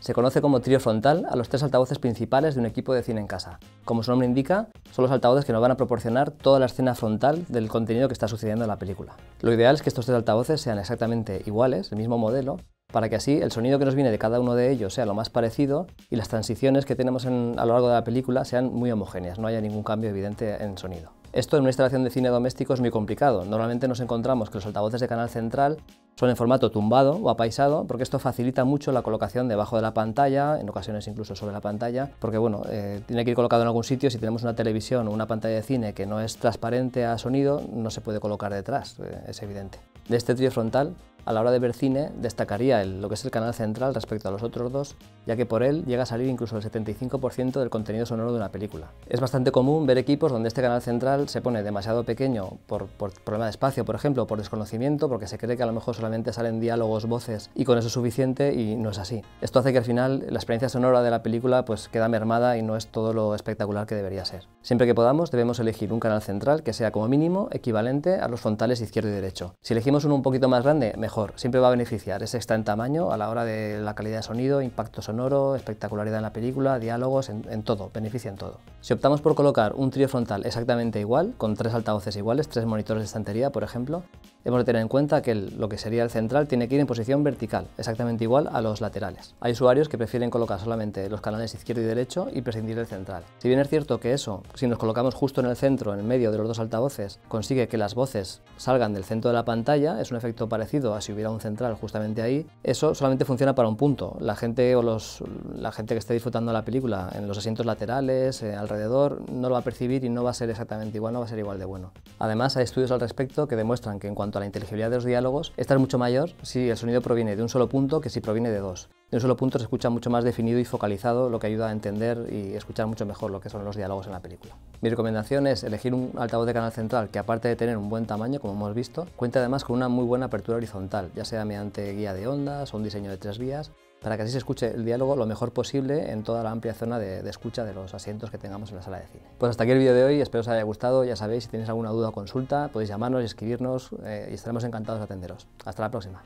Se conoce como trío frontal a los tres altavoces principales de un equipo de cine en casa. Como su nombre indica, son los altavoces que nos van a proporcionar toda la escena frontal del contenido que está sucediendo en la película. Lo ideal es que estos tres altavoces sean exactamente iguales, el mismo modelo, para que así el sonido que nos viene de cada uno de ellos sea lo más parecido y las transiciones que tenemos a lo largo de la película sean muy homogéneas, no haya ningún cambio evidente en sonido. Esto en una instalación de cine doméstico es muy complicado. Normalmente nos encontramos que los altavoces de canal central son en formato tumbado o apaisado, porque esto facilita mucho la colocación debajo de la pantalla, en ocasiones incluso sobre la pantalla, porque bueno, eh, tiene que ir colocado en algún sitio. Si tenemos una televisión o una pantalla de cine que no es transparente a sonido, no se puede colocar detrás, eh, es evidente. De este trío frontal a la hora de ver cine destacaría lo que es el canal central respecto a los otros dos, ya que por él llega a salir incluso el 75% del contenido sonoro de una película. Es bastante común ver equipos donde este canal central se pone demasiado pequeño por, problema de espacio, por ejemplo, por desconocimiento, porque se cree que a lo mejor solamente salen diálogos, voces y con eso es suficiente y no es así. Esto hace que al final la experiencia sonora de la película pues queda mermada y no es todo lo espectacular que debería ser. Siempre que podamos debemos elegir un canal central que sea como mínimo equivalente a los frontales izquierdo y derecho. Si elegimos uno un poquito más grande, mejor, siempre va a beneficiar. Es extra en tamaño a la hora de la calidad de sonido, impacto sonoro, espectacularidad en la película, diálogos, en, todo, beneficia en todo. Si optamos por colocar un trío frontal exactamente igual, con tres altavoces iguales, tres monitores de estantería, por ejemplo, hemos de tener en cuenta que lo que sería el central tiene que ir en posición vertical, exactamente igual a los laterales. Hay usuarios que prefieren colocar solamente los canales izquierdo y derecho y prescindir del central. Si bien es cierto que eso, si nos colocamos justo en el centro, en el medio de los dos altavoces, consigue que las voces salgan del centro de la pantalla, es un efecto parecido a si hubiera un central justamente ahí, eso solamente funciona para un punto. La gente o los, la gente que esté disfrutando la película en los asientos laterales, eh, alrededor, no lo va a percibir y no va a ser exactamente igual, no va a ser igual de bueno. Además, hay estudios al respecto que demuestran que en cuanto a la inteligibilidad de los diálogos, esta es mucho mayor si el sonido proviene de un solo punto que si proviene de dos. De un solo punto se escucha mucho más definido y focalizado, lo que ayuda a entender y escuchar mucho mejor lo que son los diálogos en la película. Mi recomendación es elegir un altavoz de canal central que aparte de tener un buen tamaño, como hemos visto, cuenta además con una muy buena apertura horizontal, ya sea mediante guía de ondas o un diseño de tres vías, para que así se escuche el diálogo lo mejor posible en toda la amplia zona de, escucha de los asientos que tengamos en la sala de cine. Pues hasta aquí el vídeo de hoy, espero os haya gustado, ya sabéis, si tenéis alguna duda o consulta, podéis llamarnos y escribirnos eh, y estaremos encantados de atenderos. Hasta la próxima.